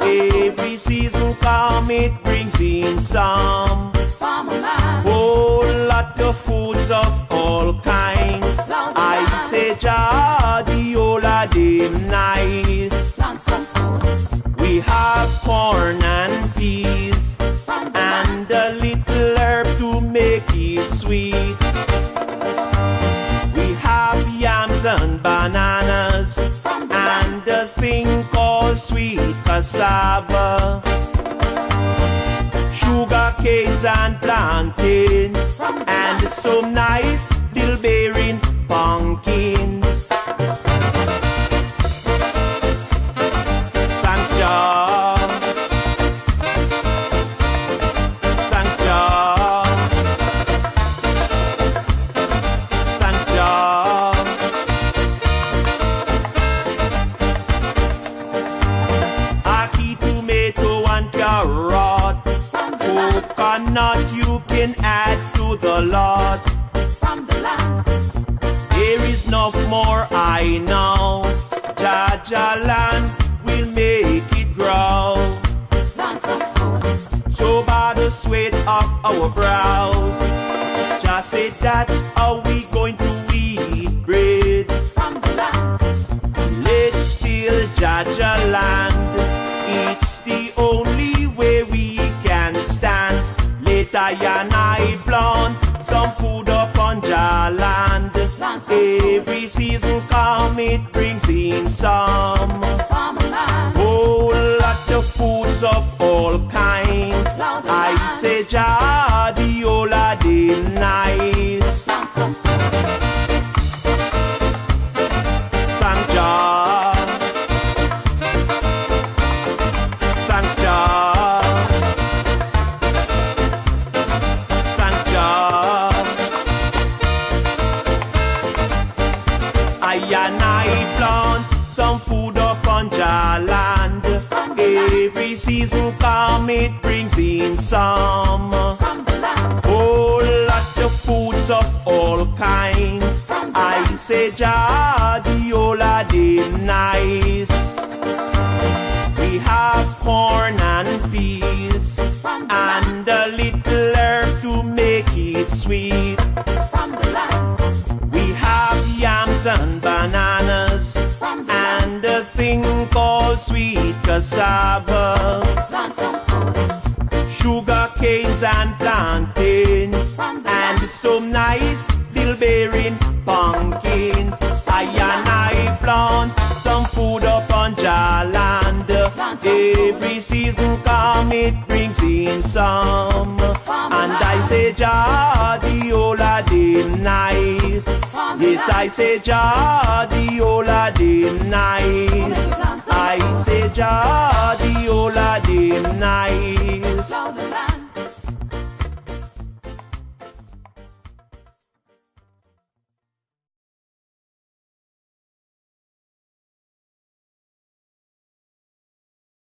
Every season come, it brings in some. Whole lot of foods of all kinds. I say, Jah, the ola them nice. plant some food We have corn and peas and a little herb to make it sweet. Sugar canes and plantains. And it's so nice Coconut you can add to the lot. from the land, There is no more I know. Jah Jah land will make it grow. plant some food So by the sweat of our brows, just say that's how we going to and I plant some food upon Jah land. Every season come, it brings in some. Whole lot of foods of all kinds. I say Jah, the ola them nice. And bananas from the land, and a thing called sweet cassava. sugar canes and plantains and some nice little bearing pumpkins. I and I plant some food upon Jah land. Every season come, it brings in some. And I say Jah, the them nice. Yes, I say Jah, the ola them nice. I say Jah, the ola them nice.